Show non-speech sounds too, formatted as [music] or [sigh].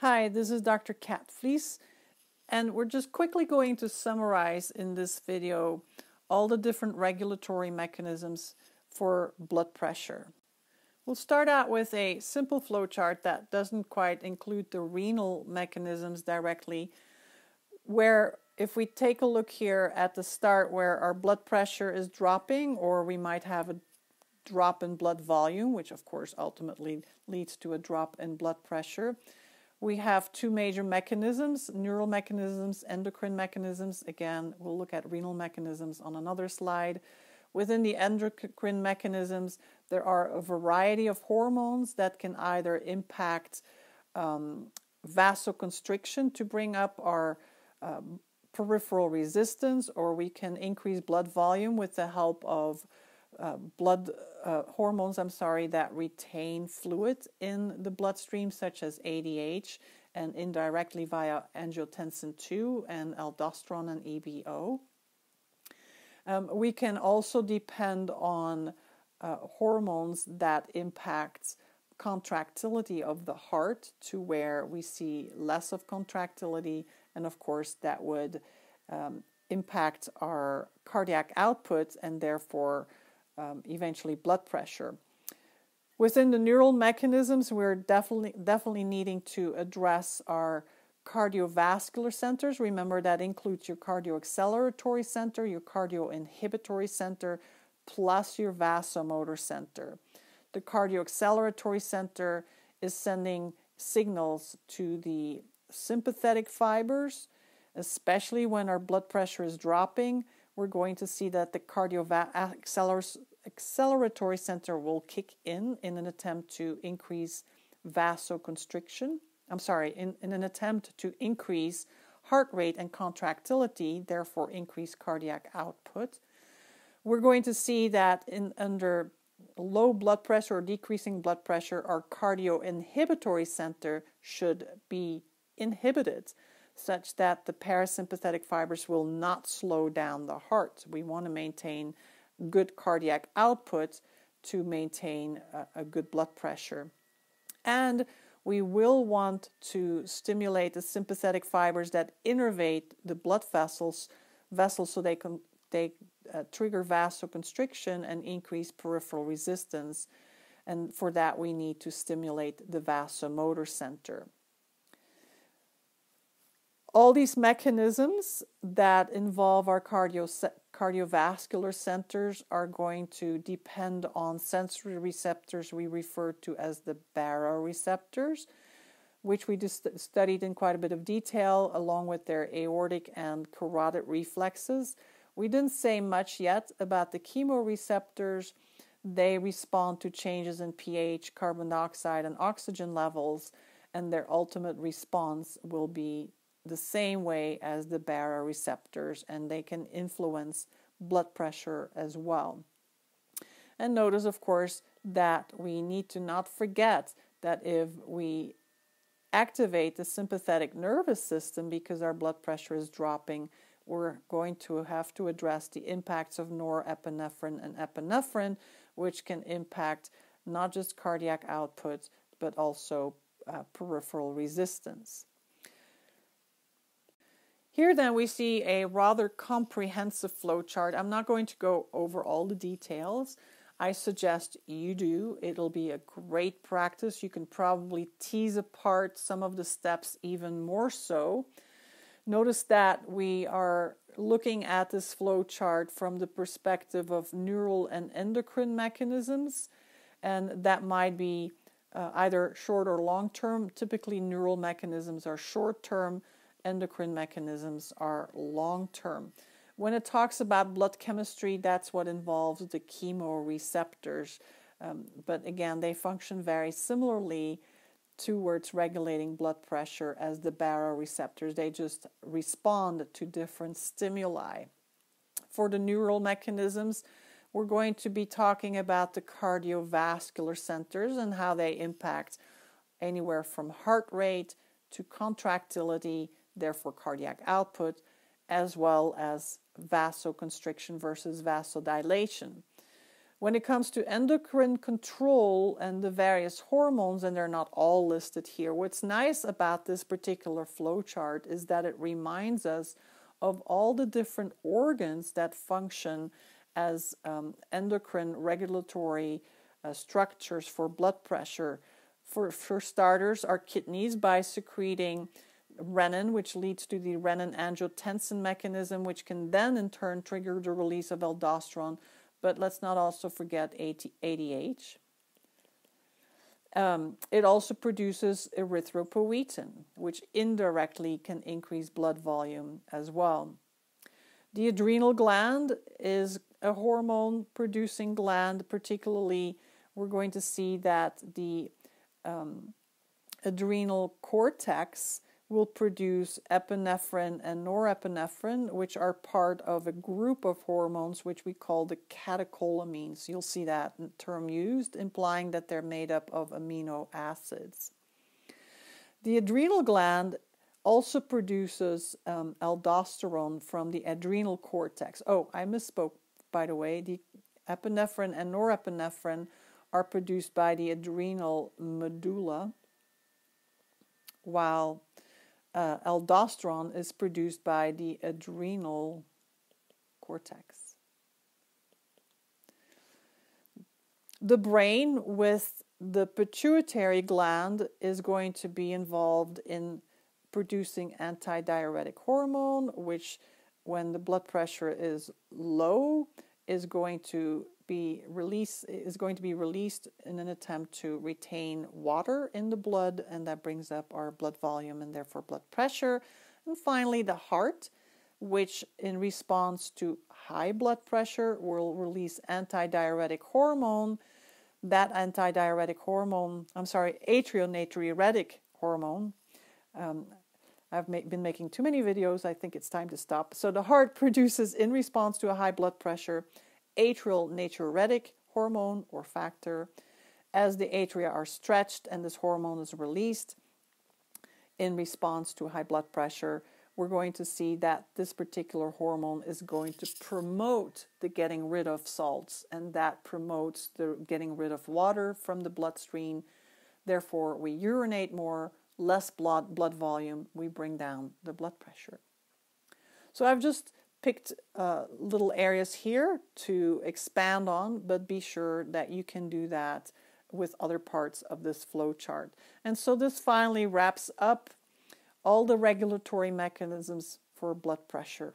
Hi, this is Dr. Kat Flies, and we're just quickly going to summarize in this video all the different regulatory mechanisms for blood pressure. We'll start out with a simple flowchart that doesn't quite include the renal mechanisms directly, where if we take a look here at the start where our blood pressure is dropping, or we might have a drop in blood volume, which of course ultimately leads to a drop in blood pressure. We have two major mechanisms neural mechanisms, endocrine mechanisms. Again, we'll look at renal mechanisms on another slide. Within the endocrine mechanisms, there are a variety of hormones that can either impact um, vasoconstriction to bring up our uh, peripheral resistance, or we can increase blood volume with the help of uh, blood uh, hormones, I'm sorry, that retain fluid in the bloodstream, such as ADH, and indirectly via angiotensin 2 and aldosterone and EPO. Um, we can also depend on uh, hormones that impact contractility of the heart to where we see less of contractility, and of course, that would um, impact our cardiac output and therefore um, eventually blood pressure. Within the neural mechanisms, we're definitely definitely needing to address our cardiovascular centers. Remember that includes your cardioacceleratory center, your cardioinhibitory center, plus your vasomotor center. The cardioacceleratory center is sending signals to the sympathetic fibers, especially when our blood pressure is dropping we're going to see that the cardioacceleratory center will kick in in an attempt to increase vasoconstriction. I'm sorry, in, in an attempt to increase heart rate and contractility, therefore increase cardiac output. We're going to see that in under low blood pressure or decreasing blood pressure, our cardioinhibitory center should be inhibited such that the parasympathetic fibers will not slow down the heart. We want to maintain good cardiac output to maintain a, a good blood pressure. And we will want to stimulate the sympathetic fibers that innervate the blood vessels vessels so they can they uh, trigger vasoconstriction and increase peripheral resistance. And for that, we need to stimulate the vasomotor center all these mechanisms that involve our cardio, cardiovascular centers are going to depend on sensory receptors we refer to as the baroreceptors, which we just studied in quite a bit of detail along with their aortic and carotid reflexes. We didn't say much yet about the chemoreceptors. They respond to changes in pH, carbon dioxide, and oxygen levels, and their ultimate response will be the same way as the baroreceptors, and they can influence blood pressure as well. And notice, of course, that we need to not forget that if we activate the sympathetic nervous system because our blood pressure is dropping, we're going to have to address the impacts of norepinephrine and epinephrine, which can impact not just cardiac output but also uh, peripheral resistance. Here then we see a rather comprehensive flowchart. I'm not going to go over all the details. I suggest you do. It'll be a great practice. You can probably tease apart some of the steps even more so. Notice that we are looking at this flowchart from the perspective of neural and endocrine mechanisms, and that might be uh, either short or long term. Typically, neural mechanisms are short term endocrine mechanisms are long term. When it talks about blood chemistry, that's what involves the chemoreceptors. Um, but again, they function very similarly towards regulating blood pressure as the baroreceptors. They just respond to different stimuli. For the neural mechanisms, we're going to be talking about the cardiovascular centers and how they impact anywhere from heart rate to contractility therefore cardiac output, as well as vasoconstriction versus vasodilation. When it comes to endocrine control and the various hormones, and they're not all listed here, what's nice about this particular flowchart is that it reminds us of all the different organs that function as um, endocrine regulatory uh, structures for blood pressure. For, for starters, our kidneys by secreting renin, which leads to the renin angiotensin mechanism, which can then in turn trigger the release of aldosterone but let's not also forget ADH. Um, it also produces erythropoietin, which indirectly can increase blood volume as well. The adrenal gland is a hormone producing gland, particularly, we're going to see that the um, adrenal cortex will produce epinephrine and norepinephrine, which are part of a group of hormones which we call the catecholamines. You'll see that term used, implying that they're made up of amino acids. The adrenal gland also produces um, aldosterone from the adrenal cortex. Oh, I misspoke, by the way. The epinephrine and norepinephrine are produced by the adrenal medulla, while uh, aldosterone is produced by the adrenal cortex. The brain with the pituitary gland is going to be involved in producing antidiuretic hormone, which, when the blood pressure is low, is going to be released is going to be released in an attempt to retain water in the blood and that brings up our blood volume and therefore blood pressure and finally the heart which in response to high blood pressure will release antidiuretic hormone that antidiuretic hormone i'm sorry atrionatriuretic hormone um, I've ma- been making too many videos. I think it's time to stop. So, the heart [laughs] produces, in response to a high blood pressure, atrial natriuretic hormone or factor. As the atria are stretched and this hormone is released in response to high blood pressure, we're going to see that this particular hormone is going to promote the getting rid of salts, and that promotes the getting rid of water from the bloodstream. Therefore, we urinate more, less blood, blood volume, we bring down the blood pressure. So I've just picked uh, little areas here to expand on, but be sure that you can do that with other parts of this flow chart. And so this finally wraps up all the regulatory mechanisms for blood pressure.